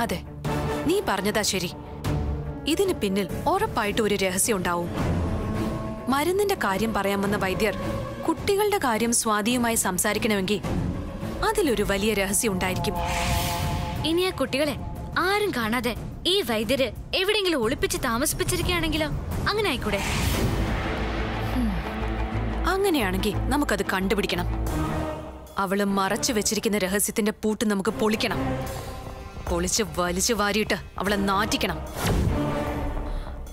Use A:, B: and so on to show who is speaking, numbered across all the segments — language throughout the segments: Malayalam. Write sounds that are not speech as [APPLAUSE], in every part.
A: അതെ നീ പറഞ്ഞതാ ശരി. ഇതിന് പിന്നിൽ ഉറപ്പായിട്ട് ഒരു രഹസ്യം ഉണ്ടാവും. മരുന്നിന്റെ കാര്യം പറയാൻ വന്ന വൈദ്യർ കുട്ടികളുടെ കാര്യം സ്വാതിയുമായി സംസാരിക്കണമെങ്കിൽ അതിലൊരു വലിയ രഹസ്യം ഉണ്ടായിരിക്കും.
B: ഇനി ആ കുട്ടികളെ ആരും കാണാതെ ഈ വൈദ്യര് എവിടെയെങ്കിലും ഒളിപ്പിച്ച് താമസിപ്പിച്ചിരിക്കുകയാണെങ്കിലോ? അങ്ങനെ ആയിക്കൂടെ?
A: അങ്ങനെയാണെങ്കിൽ നമുക്കത് കണ്ടുപിടിക്കണം. അവൾ മറച്ചു വെച്ചിരിക്കുന്ന രഹസ്യത്തിന്റെ പൂട്ട് നമുക്ക് പൊളിക്കണം. പൊളിച്ച് വലിച്ചു വാരിയിട്ട് അവളെ നാറ്റിക്കണം.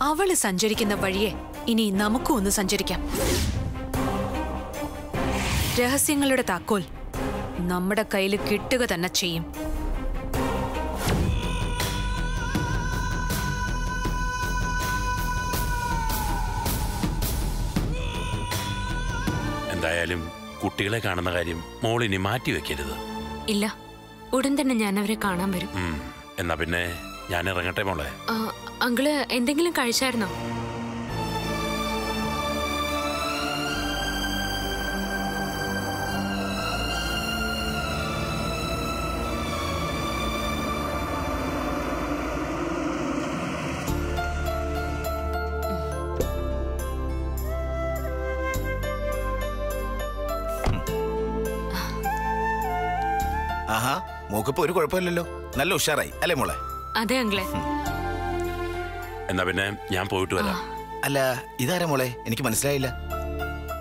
A: അവൾ സഞ്ചരിക്കുന്ന വഴിയെ ഇനി നമുക്കും ഒന്ന് സഞ്ചരിക്കാം. രഹസ്യങ്ങളുടെ താക്കോൽ നമ്മുടെ കയ്യിൽ കിട്ടുക തന്നെ ചെയ്യും.
C: എന്തായാലും കുട്ടികളെ കാണുന്ന കാര്യം മോളിനി മാറ്റി വെക്കരുത്.
B: ഇല്ല. ഉടൻ തന്നെ ഞാൻ അവരെ കാണാൻ വരും.
C: എന്നാ പിന്നെ ഞാൻ ഇറങ്ങട്ടെ മോളെ?
B: അങ്കിൾ എന്തെങ്കിലും കഴിച്ചായിരുന്നോ?
D: ആഹാ. മോക്കിപ്പോ ഒരു കുഴപ്പമില്ലല്ലോ. നല്ല ഉഷാറായി. അല്ലേ മോളെ?
B: അതെ അങ്കിളെ.
C: എന്നാ പിന്നെ ഞാൻ പോയിട്ട് വരാം.
D: അല്ല ഇതാരാ മോളെ? എനിക്ക് മനസ്സിലായില്ല.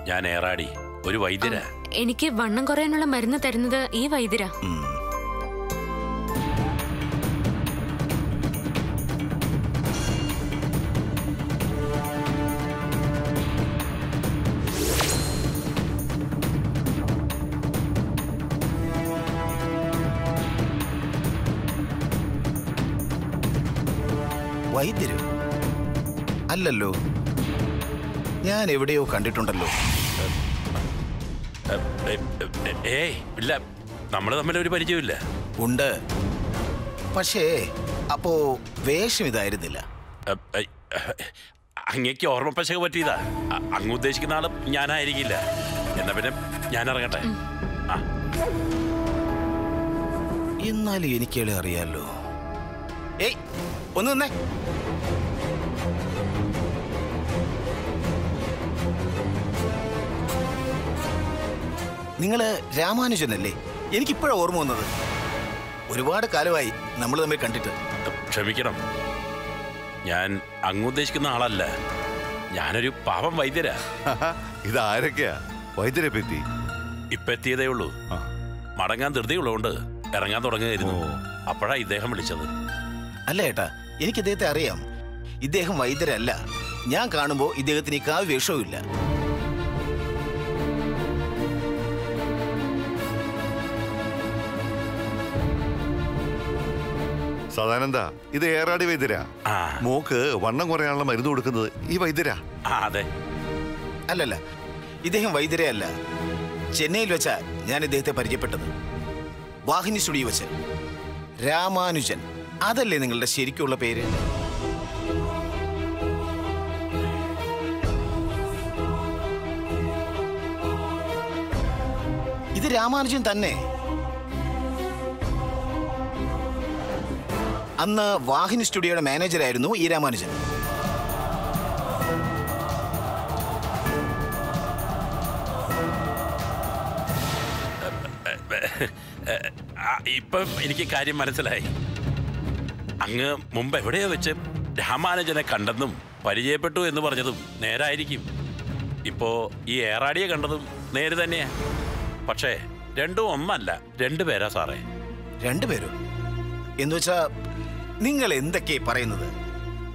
C: ഞാൻ ഏറാടി. ഒരു വൈദ്യരാ.
B: എനിക്ക് വണ്ണം കുറയാനുള്ള മരുന്ന് തരുന്നത് ഈ വൈദ്യരാ.
D: വൈദ്യര്? അല്ലല്ലോ. ഞാൻ എവിടെയോ കണ്ടിട്ടുണ്ടല്ലോ.
C: ഏയ് ഇല്ല. നമ്മൾ തമ്മിൽ ഒരു പരിചയമില്ല
D: ഉണ്ട്. പക്ഷേ അപ്പോ വേഷം ഇതായിരുന്നില്ല.
C: അങ്ങേക്ക് ഓർമ്മപ്പശക പറ്റിയതാ. അങ്ങ് ഉദ്ദേശിക്കുന്ന ആൾ ഞാനായിരിക്കില്ല. എന്നാ പിന്നെ ഞാൻ ഇറങ്ങട്ടെ? ആ.
D: എന്നാലും എനിക്കേളെ അറിയാലോ. ഏയ് ഒന്ന് നിന്നേ. നിങ്ങൾ രാമാനുജനല്ലേ? എനിക്കിപ്പോഴാണ് ഓർമ്മ വന്നത്. ഒരുപാട് കാലമായി നമ്മൾ തമ്മിൽ കണ്ടിട്ട്.
C: ക്ഷമിക്കണം. ഞാൻ അങ്ങ് ഉദ്ദേശിക്കുന്ന ആളല്ല. ഞാനൊരു പാവം വൈദ്യരാ.
E: ഇതാരൊക്കെയാ? വൈദ്യരെ പറ്റി.
C: ഇപ്പൊ എത്തിയതേ ഉള്ളൂ. മടങ്ങാൻ ധൃതിയുള്ളതുകൊണ്ട് ഇറങ്ങാൻ തുടങ്ങുകയായിരുന്നു. അപ്പോഴാ ഇദ്ദേഹം വിളിച്ചത്.
D: അല്ല ഏട്ടാ എനിക്ക് ഇദ്ദേഹത്തെ അറിയാം. ഇദ്ദേഹം വൈദ്യരല്ല. ഞാൻ കാണുമ്പോൾ ഇദ്ദേഹത്തിന് ഈ കാവ് വേഷവുമില്ല.
E: സദാനന്ദ ഇത് ഏറാടി വൈദ്യരാ.
C: ആ.
E: മോക്ക് വണ്ണം കുറയാനുള്ള മരുന്ന് കൊടുക്കുന്നത് ഈ വൈദ്യരാ.
C: ആ അതെ.
D: അല്ലല്ല ഇദ്ദേഹം വൈദ്യരെ അല്ല. ചെന്നൈയിൽ വെച്ചാ ഞാൻ ഇദ്ദേഹത്തെ പരിചയപ്പെട്ടത്. വാഹിനി സ്റ്റുഡിയോ വെച്ച്. രാമാനുജൻ. അതല്ലേ നിങ്ങളുടെ ശരിക്കുള്ള പേര്? ഇത് രാമാനുജൻ തന്നെ. അന്ന് വാഹിനി സ്റ്റുഡിയോയുടെ മാനേജറായിരുന്നു ഈ രാമാനുജൻ.
C: ഇപ്പം എനിക്ക് കാര്യം മനസ്സിലായി. അങ്ങ് മുമ്പ് എവിടെയോ വെച്ച് രാമാനുജനെ കണ്ടെന്നും പരിചയപ്പെട്ടു എന്ന് പറഞ്ഞതും നേരായിരിക്കും. ഇപ്പോ ഈ ഏറാടിയെ കണ്ടതും നേര് തന്നെയാ. പക്ഷേ രണ്ടും ഒന്നല്ല രണ്ടു പേരാ സാറേ.
D: രണ്ടുപേരോ എന്ന് വെച്ചാ നിങ്ങൾ എന്തൊക്കെ പറയുന്നത്?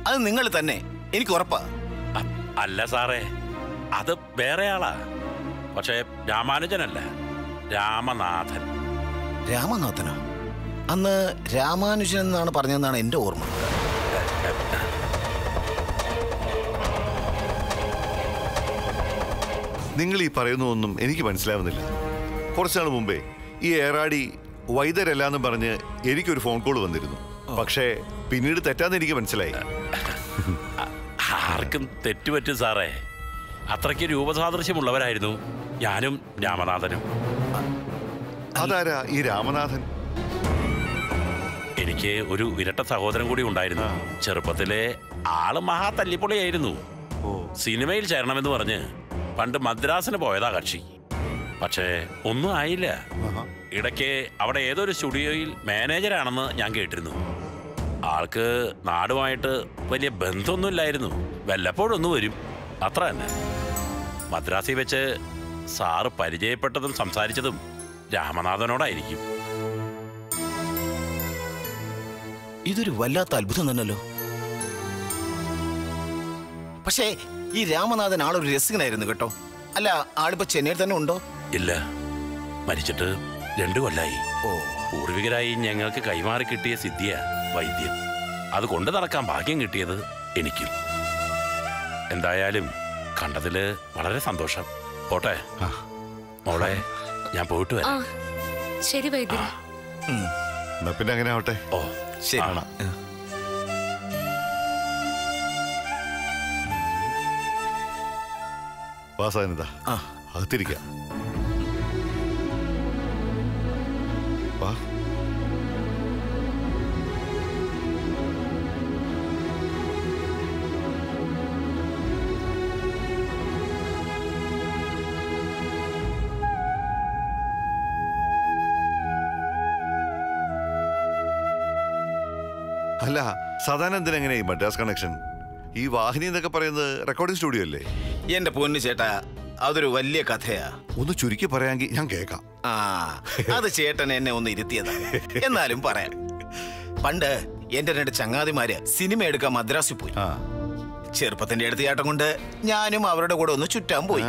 D: അത് നിങ്ങൾ തന്നെ എനിക്ക് ഉറപ്പാ.
C: അല്ല സാറേ അത് വേറെ ആളാ. പക്ഷേ രാമാനുജനല്ല രാമനാഥൻ.
D: രാമനാഥനോ? അന്ന് രാമാനുജൻ എന്നാണ് പറഞ്ഞതെന്നാണ് എന്റെ ഓർമ്മ.
E: നിങ്ങൾ ഈ പറയുന്നതൊന്നും എനിക്ക് മനസ്സിലാവുന്നില്ല. കുറച്ചാൾ മുമ്പേ ഈ ഏറാടി വൈദ്യരല്ല എന്ന് പറഞ്ഞ് എനിക്കൊരു ഫോൺ കോൾ വന്നിരുന്നു. പക്ഷേ പിന്നീട് തെറ്റാന്ന് എനിക്ക് മനസ്സിലായി.
C: ആർക്കും തെറ്റുപറ്റും സാറേ. അത്രയ്ക്ക് രൂപസാദൃശ്യമുള്ളവരായിരുന്നു ഞാനും രാമനാഥനും.
E: അതാരാ ഈ രാമനാഥൻ?
C: എനിക്ക് ഒരു ഇരട്ട സഹോദരൻ കൂടി ഉണ്ടായിരുന്നു. ചെറുപ്പത്തിലെ ആൾ മഹാ തല്ലിപ്പൊളിയായിരുന്നു സിനിമയിൽ ചേരണമെന്ന് പറഞ്ഞ് പണ്ട് മദ്രാസിന് പോയതാ കക്ഷി. പക്ഷേ ഒന്നും ആയില്ല. ഇടയ്ക്ക് അവിടെ ഏതൊരു സ്റ്റുഡിയോയിൽ മാനേജരാണെന്ന് ഞാൻ കേട്ടിരുന്നു. ആൾക്ക് നാടുമായിട്ട് വലിയ ബന്ധമൊന്നുമില്ലായിരുന്നു. വല്ലപ്പോഴൊന്നും വരും. അത്ര തന്നെ. മദ്രാസിൽ വെച്ച് സാറ് പരിചയപ്പെട്ടതും സംസാരിച്ചതും രാമനാഥനോടായിരിക്കും.
D: ഇതൊരു വല്ലാത്ത അത്ഭുതം തന്നെയല്ലോ. പക്ഷേ ഈ രാമനാഥൻ ആളൊരു രസികനായിരുന്നു കേട്ടോ. അല്ല ആളിപ്പോ ചെന്നൈയിൽ തന്നെ ഉണ്ടോ?
C: ഇല്ല. മരിച്ചിട്ട് രണ്ടു കൊല്ലായി.
D: ഓ.
C: പൂർവികരായി ഞങ്ങൾക്ക് കൈമാറി കിട്ടിയ സിദ്ധിയ വൈദ്യം അത് കൊണ്ടു നടക്കാൻ ഭാഗ്യം കിട്ടിയത് എനിക്കും. എന്തായാലും കണ്ടതിൽ വളരെ സന്തോഷം. പോട്ടെ? മോളെ ഞാൻ പോയിട്ട് വരാം.
B: ശരി
E: വൈദ്യ പിന്നെ അങ്ങനെ ആവട്ടെ
C: ഓ.
D: ശരി.
C: ആ.
E: വാസാനിത അകത്തിരിക്കാം. വാ. അല്ല സദാനന്ദൻ എങ്ങനെയായി മദ്രാസ് കണക്ഷൻ ഈ വാഹിനി എന്നൊക്കെ പറയുന്നത് റെക്കോർഡിംഗ് സ്റ്റുഡിയോ അല്ലേ?
D: എന്റെ പൊന്നു ചേട്ടാ അതൊരു വലിയ കഥയാ.
E: ഒന്ന് ചുരുക്കി പറയാമെങ്കിൽ ഞാൻ കേൾക്കാം.
D: ആ അത് ചേട്ടൻ എന്നെ ഒന്ന് ഇരുത്തിയതാ. എന്നാലും പറയാം. പണ്ട് എന്റെ രണ്ട് ചങ്ങാതിമാര് സിനിമ എടുക്കാൻ മദ്രാസിൽ പോയി. ചെറുപ്പത്തിന്റെ അടുത്ത് ചേട്ടൻ കൊണ്ട് ഞാനും അവരുടെ കൂടെ ഒന്ന് ചുറ്റാൻ പോയി.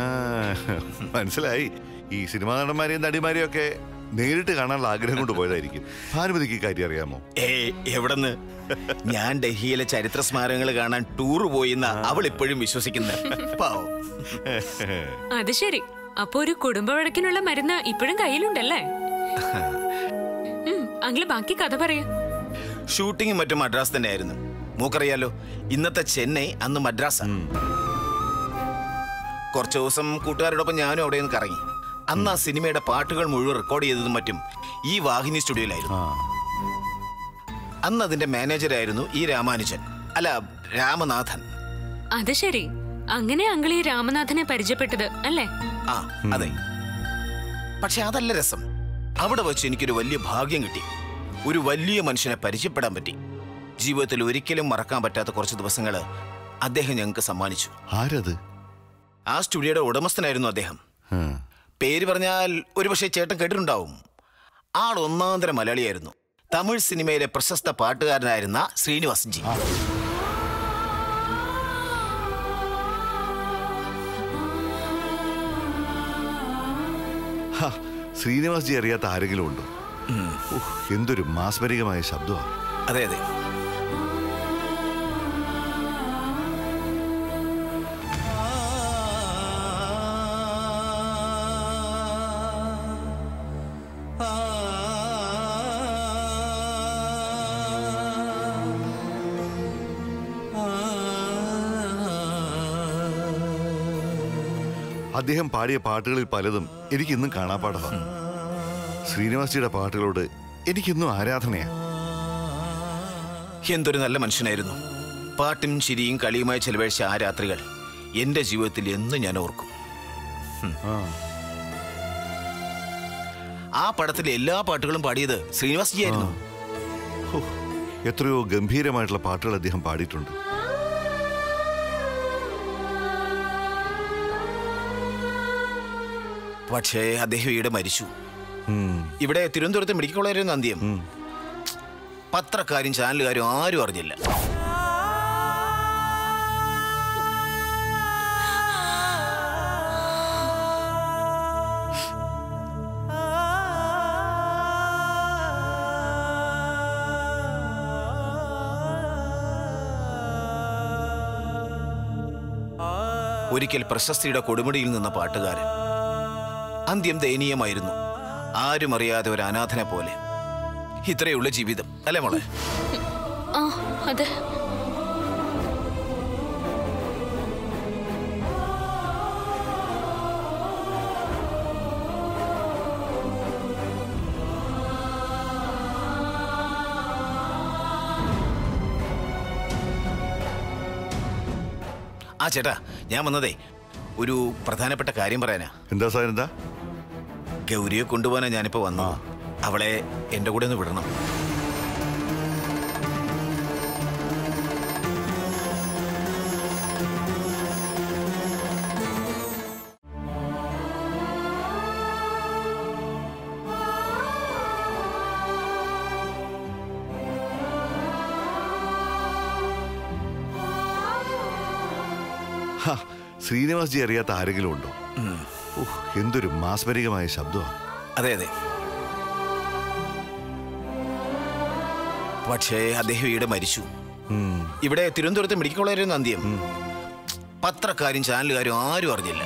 E: മനസ്സിലായി. ഈ സിനിമാ നടന്മാരെയും നടിമാരെയും ഒക്കെ നേരിട്ട് കാണാനുള്ള ആഗ്രഹം കൊണ്ട് പോയതായിരിക്കും. ഭാനുമതിക്ക് കാര്യം അറിയാമോ?
D: ഏ എവിടെന്ന്? ഞാൻ ഡൽഹിയിലെ ചരിത്ര സ്മാരകങ്ങൾ കാണാൻ ടൂർ പോയിന്ന അവൾ ഇപ്പോഴും വിശ്വസിക്കുന്നത് പാവം.
F: അത് ശരി. അപ്പൊ ഒരു കുടുംബ വഴക്കിനുള്ള മരുന്ന് ഇപ്പോഴും കയ്യിലുണ്ടല്ലേ? അങ്ങനെ ബാക്കി കഥ പറയൂ.
D: ഷൂട്ടിംഗ് മറ്റും മദ്രാസ് തന്നെ ആയിരുന്നു മൂക്കറിയാലോ ഇന്നത്തെ ചെന്നൈ അന്ന് മദ്രാസ്. കുറച്ചു ദിവസം കൂട്ടുകാരോടൊപ്പം ഞാനും അവിടെ നിന്ന് കറങ്ങി. അന്ന് ആ സിനിമയുടെ പാട്ടുകൾ മുഴുവൻ റെക്കോർഡ് ചെയ്തതും മറ്റും ഈ വാഹിനി സ്റ്റുഡിയോയിലായിരുന്നു. അന്ന് അതിന്റെ മാനേജരായിരുന്നു ഈ രാമാനുജൻ. അല്ല രാമനാഥൻ.
F: അത് ശരി. അങ്ങനെ അങ്കിൾ ഈ രാമനാഥനെ പരിചയപ്പെട്ടത് അല്ലേ?
D: ആ അതെ. പക്ഷെ അതല്ല രസം. അവിടെ വെച്ച് എനിക്കൊരു വലിയ ഭാഗ്യം കിട്ടി. ഒരു വലിയ മനുഷ്യനെ പരിചയപ്പെടാൻ പറ്റി. ജീവിതത്തിൽ ഒരിക്കലും മറക്കാൻ പറ്റാത്ത കുറച്ച് ദിവസങ്ങൾ അദ്ദേഹം ഞങ്ങൾക്ക് സമ്മാനിച്ചു.
E: ആരത്?
D: ആ സ്റ്റുഡിയോയുടെ ഉടമസ്ഥനായിരുന്നു അദ്ദേഹം. പേര് പറഞ്ഞാൽ ഒരുപക്ഷെ ചേട്ടൻ കേട്ടിട്ടുണ്ടാവും. ആൾ ഒന്നാന്തര മലയാളിയായിരുന്നു. തമിഴ് സിനിമയിലെ പ്രശസ്ത പാട്ടുകാരനായിരുന്ന ശ്രീനിവാസൻ ജി
E: ശ്രീനിവാസ് ജി അറിയാത്ത ആരെങ്കിലും ഉണ്ടോ? എന്തൊരു മാസ്മരികമായ ശബ്ദമാണ്
D: അതെ അതെ.
E: അദ്ദേഹം പാടിയ പാട്ടുകളിൽ പലതും എനിക്കിന്നും കാണാപ്പാടമാണ് ശ്രീനിവാസ് ജിയുടെ പാട്ടുകളോട് എനിക്കിന്നും ആരാധനയാണ്
D: എന്തൊരു നല്ല മനുഷ്യനായിരുന്നു. പാട്ടും ചിരിയും കളിയുമായി ചെലവഴിച്ച ആ രാത്രികൾ എന്റെ ജീവിതത്തിൽ എന്നും ഞാൻ ഓർക്കും. ആ. പടത്തിലെ എല്ലാ പാട്ടുകളും പാടിയത് ശ്രീനിവാസ്
E: ജിയായിരുന്നു എത്രയോ ഗംഭീരമായിട്ടുള്ള പാട്ടുകൾ അദ്ദേഹം പാടിയിട്ടുണ്ട്.
D: പക്ഷേ അദ്ദേഹം ഈയിടെ മരിച്ചു. ഇവിടെ തിരുവനന്തപുരത്തെ മെഡിക്കൽ കോളേജിൽ അന്ത്യം. പത്രക്കാരും ചാനലുകാരും ആരും അറിഞ്ഞില്ല. ഒരിക്കൽ പ്രശസ്തിയുടെ കൊടുമുടിയിൽ നിന്ന പാട്ടുകാരൻ അന്ത്യം ദയനീയമായിരുന്നു. ആരും അറിയാതെ ഒരു അനാഥനെ പോലെ. ഇത്രയുള്ള ജീവിതം അല്ലേ മോളെ?
B: ആ
D: ചേട്ടാ ഞാൻ വന്നതേ ഒരു പ്രധാനപ്പെട്ട കാര്യം പറയാനാ.
E: എന്താ സാർ എന്താ?
D: ഗൗരിയെ കൊണ്ടുപോകാനാ ഞാനിപ്പോ വന്നത്. അവളെ എന്റെ കൂടെ ഒന്ന് വിടണം.
E: ഹാ, ശ്രീനിവാസ് ജി അറിയാത്ത ആരെങ്കിലും ഉണ്ടോ? എന്തൊരു മാസ്മരികമായ ശബ്ദമാണ്
D: അതെ അതെ. പക്ഷേ അദ്ദേഹം ഈയിടെ മരിച്ചു. ഇവിടെ തിരുവനന്തപുരത്ത് മെഡിക്കൽ കോളേജിൽ അന്ത്യം. പത്രക്കാരും ചാനലുകാരും ആരും അറിഞ്ഞില്ല.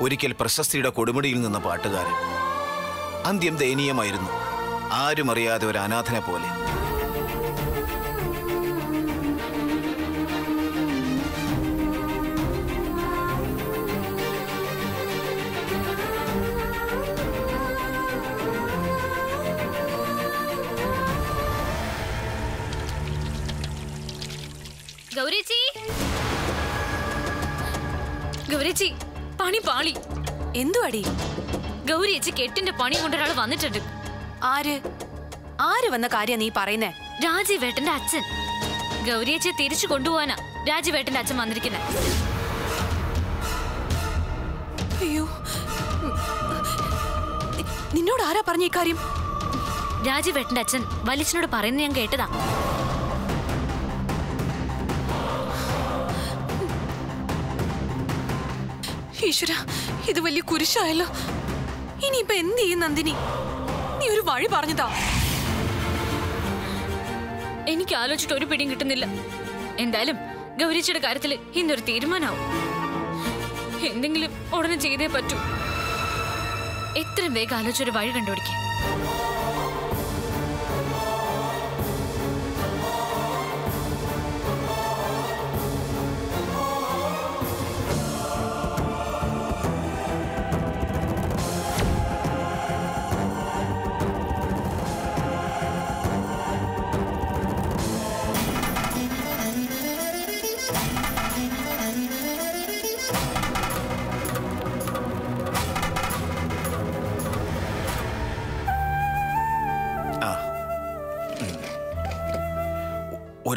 D: ഒരിക്കൽ പ്രശസ്തിയുടെ കൊടുമുടിയിൽ നിന്ന പാട്ടുകാരൻ. അന്ത്യം ദയനീയമായിരുന്നു. ആരും അറിയാതെ ഒരു അനാഥനെ പോലെ.
B: ഗൗരിച്ചി? ഗൗരിച്ചി പണി പാളി.
A: എന്തുവാടി?
B: ഗൗരിയച്ചി കെട്ടിന്റെ പണി കൊണ്ടൊരാൾ വന്നിട്ടുണ്ട്.
A: ആര്? ആര് വന്ന കാര്യം നീ പറയുന്നേ?
B: രാജീവേട്ടന്റെ അച്ഛൻ. ഗൗരിയച്ചെ തിരിച്ചു കൊണ്ടുപോവാനാ രാജീവേട്ടന്റെ അച്ഛൻ വന്നിരിക്കുന്നത്
A: അയ്യോ. നി- നിന്നോട് ആരാ പറഞ്ഞ ഇക്കാര്യം
B: രാജീവേട്ടന്റെ അച്ഛൻ വലിച്ചനോട് പറയുന്നത് ഞാൻ കേട്ടതാ.
A: ഈശ്വര ഇത് വലിയ കുരിശായല്ലോ. ഇനിയിപ്പൊ എന്ത് ചെയ്യും നന്ദിനി? നീ ഒരു വഴി പറഞ്ഞതാ.
B: എനിക്ക് ആലോചിച്ചിട്ട് ഒരു പിടിയും കിട്ടുന്നില്ല. എന്തായാലും ഗൗരിച്ചയുടെ കാര്യത്തിൽ ഇന്നൊരു തീരുമാനമാവും. എന്തെങ്കിലും ഉടനെ ചെയ്തേ പറ്റൂ. എത്രയും വേഗം ആലോചിച്ചൊരു വഴി കണ്ടുപിടിക്കാം.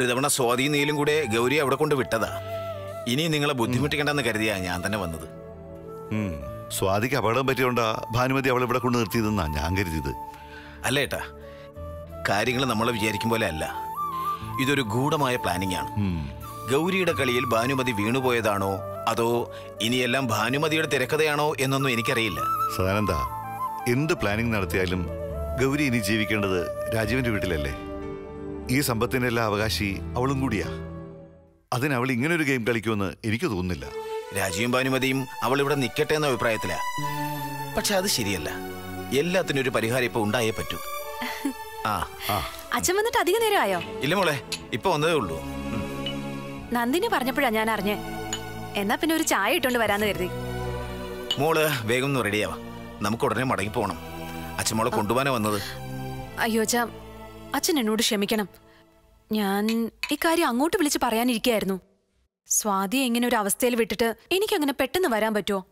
D: ഒരു തവണ സ്വാതി നീലും കൂടെ ഗൗരി അവിടെ കൊണ്ട് വിട്ടതാ. ഇനി നിങ്ങളെ ബുദ്ധിമുട്ടിക്കണ്ടെന്ന് കരുതിയാ ഞാൻ തന്നെ വന്നത്.
E: സ്വാതിക്ക് അപകടം പറ്റിയോണ്ടാ ഭാനുമതി അവളെ ഇവിടെ കൊണ്ട് നിർത്തിയതെന്നാ ഞാൻ കരുതിയത്.
D: അല്ല ഏട്ടാ? കാര്യങ്ങൾ നമ്മൾ വിചാരിക്കും പോലെ അല്ല. ഇതൊരു ഗൂഢമായ പ്ലാനിംഗ് ആണ്. ഗൗരിയുടെ കളിയിൽ ഭാനുമതി വീണുപോയതാണോ അതോ ഇനിയെല്ലാം ഭാനുമതിയുടെ തിരക്കഥയാണോ എന്നൊന്നും എനിക്കറിയില്ല.
E: സദാനന്ദ എന്ത് പ്ലാനിംഗ് നടത്തിയാലും ഗൗരി ഇനി ജീവിക്കേണ്ടത് രാജീവിന്റെ വീട്ടിലല്ലേ? ഈ സമ്പത്തിന്റെ എല്ലാ അവകാശി അവളും കൂടിയാ. അതിന് അവൾ ഇങ്ങനെ ഒരു ഗെയിം കളിക്കുമെന്ന് എനിക്ക് തോന്നുന്നില്ല.
D: രാജീവും ഭാനുമതിയും അവൾ ഇവിടെ നിൽക്കട്ടെ എന്ന അഭിപ്രായത്തിലാ. പക്ഷെ അത് ശരിയല്ല. എല്ലാത്തിനും ഒരു പരിഹാരം ഇപ്പൊ ഉണ്ടായേ പറ്റൂ. ആ
E: ആ.
A: അച്ഛൻ വന്നിട്ട് അധിക നേരമായോ?
D: ഇല്ല മോളെ ഇപ്പൊ വന്നതേ ഉള്ളൂ.
A: നന്ദിനി പറഞ്ഞപ്പോഴാ ഞാൻ അറിഞ്ഞേ. എന്നാ പിന്നെ ഒരു ചായ ഇട്ടുകൊണ്ട് വരാന്ന് കരുതി.
D: മോൾ വേഗം ഒന്ന് റെഡിയാവാ നമുക്ക് ഉടനെ മടങ്ങി പോകണം അച്ഛൻ മോളെ കൊണ്ടുപോകാനാ വന്നത്.
A: അയ്യോ അച്ഛാ അച്ഛൻ എന്നോട് ക്ഷമിക്കണം. ഞാൻ ഇക്കാര്യം അങ്ങോട്ട് വിളിച്ച് പറയാനിരിക്കായിരുന്നു സ്വാതി എങ്ങനെ ഒരു അവസ്ഥയിൽ വിട്ടിട്ട് എനിക്കങ്ങനെ പെട്ടെന്ന് വരാൻ പറ്റുമോ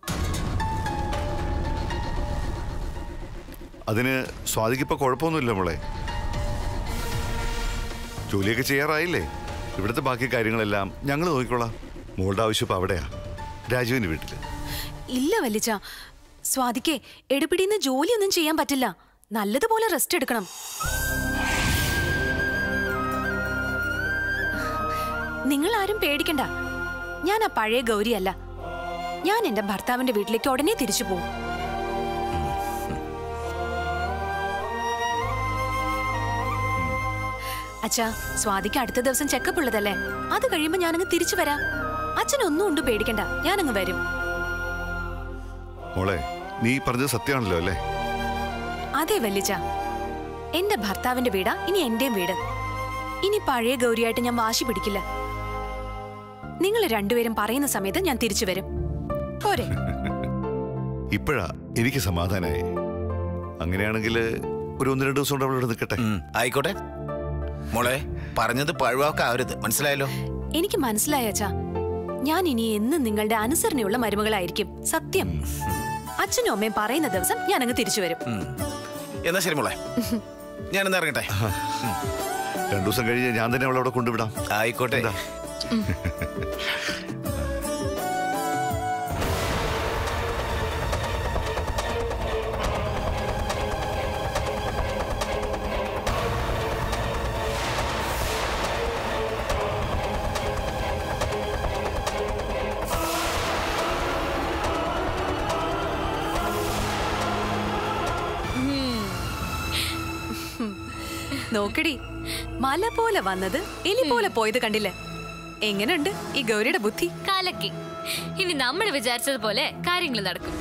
E: അതിന് സ്വാതിക്കിപ്പോ കുഴപ്പമൊന്നുമില്ല മോളെ. ജോലിയൊക്കെ ചെയ്യാറായില്ലേ? ഇവിടുത്തെ ബാക്കി കാര്യങ്ങളെല്ലാം ഞങ്ങൾ നോക്കിക്കോളാം. മോളുടെ ആവശ്യം ഇപ്പൊ അവിടെയാ. രാജുവിന്റെ വീട്ടിൽ.
A: ഇല്ല വല്ലിച്ച. സ്വാതിക്ക് എടുപിടിന്ന് ജോലിയൊന്നും ചെയ്യാൻ പറ്റില്ല. നല്ലതുപോലെ റെസ്റ്റ് എടുക്കണം. നിങ്ങൾ ആരും പേടിക്കണ്ട. ഞാൻ ആ പഴയ ഗൗരിയല്ല ഞാൻ എന്റെ ഭർത്താവിന്റെ വീട്ടിലേക്ക് ഉടനെ തിരിച്ചു പോകും അച്ഛാ സ്വാതിക്ക് അടുത്ത ദിവസം ചെക്കപ്പ് ഉള്ളതല്ലേ? അത് കഴിയുമ്പോ ഞാനങ്ങ് തിരിച്ചു വരാം. അച്ഛനൊന്നും ഉണ്ട് പേടിക്കണ്ട. ഞാനങ്ങ് വരും.
E: മോളെ നീ പറഞ്ഞത് സത്യമാണല്ലോ അല്ലേ?
A: അതെ വല്ലിച്ച എന്റെ ഭർത്താവിന്റെ വീടാ ഇനി എന്റെയും വീട്. ഇനി പഴയ ഗൗരിയായിട്ട് ഞാൻ വാശി പിടിക്കില്ല. നിങ്ങൾ രണ്ടുപേരും പറയുന്ന സമയത്ത് ഞാൻ തിരിച്ചു വരും. പോരെ. [LAUGHS]
E: ഇപ്പോഴാ എനിക്ക് സമാധാനമായി അങ്ങനെയാണെങ്കിൽ ഒരു ഒന്ന് രണ്ട് ദിവസം കൊണ്ട് അവളോട് നിൽക്കട്ടെ.
D: ആയിക്കോട്ടെ. മോളെ പറഞ്ഞത് പഴുവാക്കാവരുത് മനസ്സിലായല്ലോ?
A: എനിക്ക് മനസ്സിലായ അച്ഛാ. ഞാൻ ഇനി എന്നും നിങ്ങളുടെ അനുസരണയുള്ള മരുമകളായിരിക്കും. സത്യം. അച്ഛനും അമ്മയും പറയുന്ന ദിവസം ഞാൻ അങ്ങ് തിരിച്ചു വരും.
D: എന്നാ ശരി മോളെ. ഞാൻ ഇറങ്ങട്ടെ? [LAUGHS]
E: രണ്ടു ദിവസം കഴിഞ്ഞ് ഞാൻ തന്നെ അവളെ അവിടെ കൊണ്ടുവിടാം.
D: ആയിക്കോട്ടെ? [LAUGHS]
A: നോക്കടി മല പോലെ വന്നത് എലി പോലെ പോയത് കണ്ടില്ലേ? എങ്ങനെയുണ്ട് ഈ ഗൗരിയുടെ ബുദ്ധി?
B: കാലക്കി. ഇനി നമ്മൾ വിചാരിച്ചതുപോലെ കാര്യങ്ങൾ നടക്കും.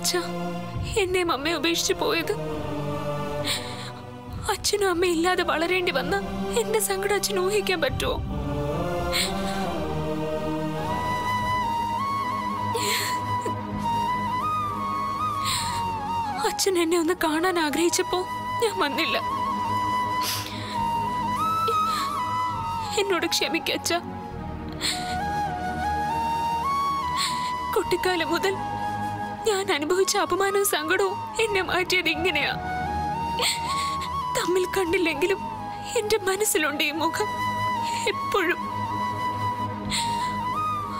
F: അച്ഛ എന്നെയും അമ്മയെ ഉപേക്ഷിച്ചു പോയത്. അച്ഛനും അമ്മയും ഇല്ലാതെ വളരേണ്ടി വന്ന എന്റെ സങ്കടം അച്ഛൻ ഊഹിക്കാൻ പറ്റുമോ? അച്ഛൻ എന്നെ ഒന്ന് കാണാൻ ആഗ്രഹിച്ചപ്പോ ഞാൻ വന്നില്ല. എന്നോട് ക്ഷമിക്കച്ച കുട്ടിക്കാലം മുതൽ ഞാൻ അനുഭവിച്ച അപമാനവും സങ്കടവും എന്നെ മാറ്റിയത് ഇങ്ങനെയാ. തമ്മിൽ കണ്ടില്ലെങ്കിലും എന്റെ മനസ്സിലുണ്ട് ഈ മുഖം. എപ്പോഴും.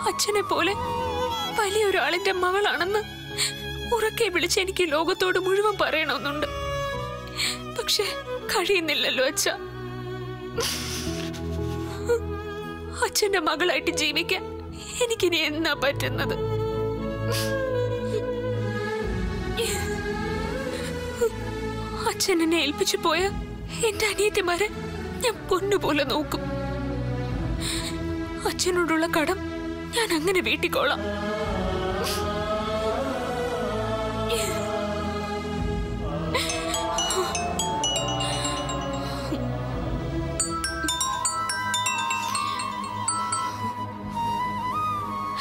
F: അച്ഛനെ പോലെ വലിയൊരാളിന്റെ മകളാണെന്ന് ഉറക്കെ വിളിച്ച് എനിക്ക് ലോകത്തോട് മുഴുവൻ പറയണമെന്നുണ്ട്. പക്ഷെ കഴിയുന്നില്ലല്ലോ അച്ഛ. അച്ഛന്റെ മകളായിട്ട് ജീവിക്കാൻ എനിക്കിനി എന്നാ പറ്റുന്നത്? അച്ഛൻ എന്നെ ഏൽപ്പിച്ചു പോയ എന്റെ അനിയത്തിമാരെ ഞാൻ പൊന്നുപോലെ നോക്കും. അച്ഛനോടുള്ള കടം ഞാൻ അങ്ങനെ വീട്ടിക്കോളാം.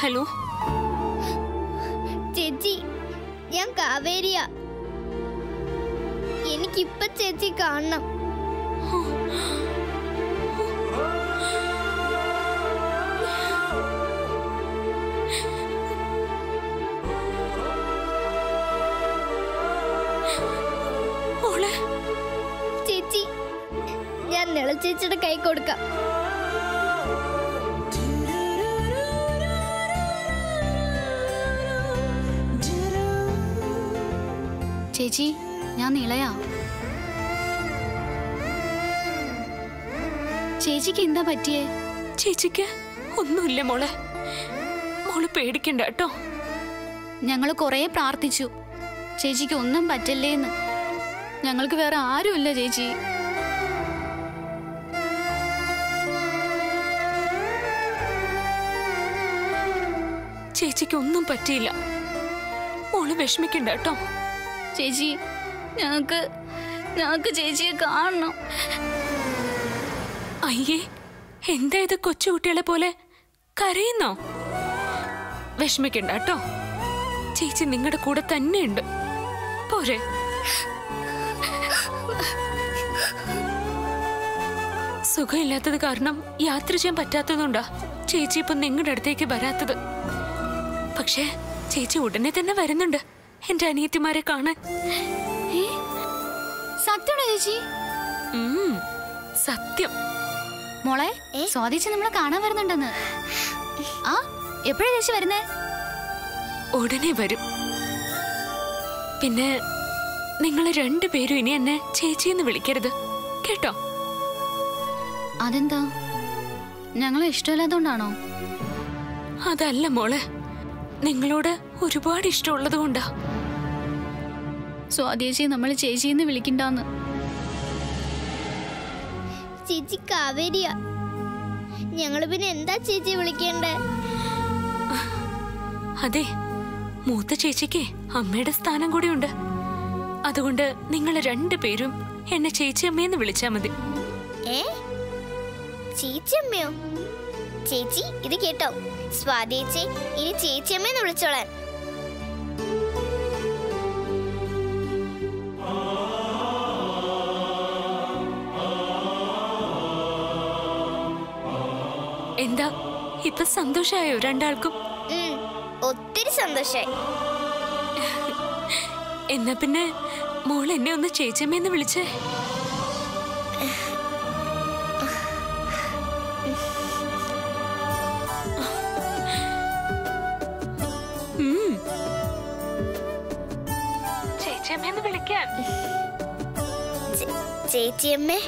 F: ഹലോ?
G: ചേച്ചി ഞാൻ കാവേരിയ. എനിക്കിപ്പൊ ചേച്ചി കാണണം. ചേച്ചി ഞാൻ നിള ചേച്ചിയുടെ കൈ കൊടുക്കാം.
H: ചേച്ചി ഞാൻ നിളയാ. ചേച്ചിക്ക് എന്താ പറ്റിയേ?
F: ചേച്ചിക്ക് ഒന്നുമില്ല മോളെ. മോൾ പേടിക്കണ്ട കേട്ടോ.
H: ഞങ്ങൾ കുറേ പ്രാർത്ഥിച്ചു. ചേച്ചിക്ക് ഒന്നും പറ്റില്ലേന്ന്. ഞങ്ങൾക്ക് വേറെ ആരുമില്ല ചേച്ചി.
F: ചേച്ചിക്ക് ഒന്നും പറ്റിയില്ല. മോൾ വിഷമിക്കണ്ട കേട്ടോ.
H: ചേച്ചി ഞങ്ങൾക്ക് ഞങ്ങൾക്ക് ചേച്ചിയെ കാണണം.
F: അയ്യേ എന്താ ഇത് കൊച്ചുകുട്ടികളെ പോലെ? കരയുന്നോ? വിഷമിക്കണ്ട ചേച്ചി നിങ്ങളുടെ കൂടെ തന്നെയുണ്ട്. പോരെ. സുഖമില്ലാത്തത് കാരണം യാത്ര ചെയ്യാൻ പറ്റാത്തതുകൊണ്ടാ ചേച്ചി ഇപ്പൊ നിങ്ങളുടെ അടുത്തേക്ക് വരാത്തത്. പക്ഷേ ചേച്ചി ഉടനെ തന്നെ വരുന്നുണ്ട്. എന്റെ അനിയത്തിമാരെ കാണാൻ.
H: ചേച്ചി?
F: സത്യം.
H: മോളെ സ്വാതിച്ച് നമ്മളെ കാണാൻ വരുന്നുണ്ടെന്ന്. ആ എപ്പോഴാ ചേച്ചി വരുന്നേ?
F: ഉടനെ വരും. പിന്നെ നിങ്ങൾ രണ്ടുപേരും ഇനി എന്നെ ചേച്ചി എന്ന് വിളിക്കരുത്. കേട്ടോ?
H: അതെന്താ? ഞങ്ങളെ ഇഷ്ടമില്ലാത്തോണ്ടാണോ?
F: അതല്ല മോളെ നിങ്ങളോട് ഒരുപാട് ഇഷ്ടമുള്ളത് കൊണ്ടാ
H: സ്വാതി ചേച്ചി നമ്മൾ ചേച്ചിന്ന് വിളിക്കണ്ടെന്ന്.
G: ചേച്ചി കാവേരിയ ഞങ്ങൾ പിന്നെ എന്താ ചേച്ചി വിളിക്കേണ്ടേ?
F: അതെ മൂത്ത ചേച്ചിക്ക് അമ്മയുടെ സ്ഥാനം കൂടിയുണ്ട്. അതുകൊണ്ട് നിങ്ങൾ രണ്ടുപേരും എന്നെ ചേച്ചി അമ്മയെന്ന് വിളിച്ചാ മതി.
G: ഏ? ചേച്ചിയമ്മയോ ചേച്ചി ഇത് കേട്ടോ. സ്വാദേച്ചി ഇനി ചേച്ചിയമ്മയെന്ന് വിളിച്ചോളാൻ.
F: എന്താ? ഇപ്പൊ സന്തോഷായോ രണ്ടാൾക്കും?
G: ഒത്തിരി സന്തോഷായി.
F: എന്നാ പിന്നെ മോൾ എന്നെ ഒന്ന് ചേച്ചിയമ്മയെന്ന് വിളിച്ചേ. വിളിക്കാൻ.
G: ചേച്ചിയമ്മേ?